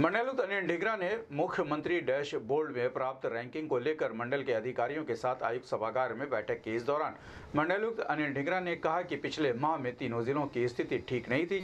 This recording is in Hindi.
मंडलायुक्त अनिल ढिगरा ने मुख्यमंत्री डैश बोर्ड में प्राप्त रैंकिंग को लेकर मंडल के अधिकारियों के साथ आयुक्त सभागार में बैठक की। इस दौरान मंडलायुक्त अनिल ढिगरा ने कहा कि पिछले माह में तीनों जिलों की स्थिति ठीक नहीं थी।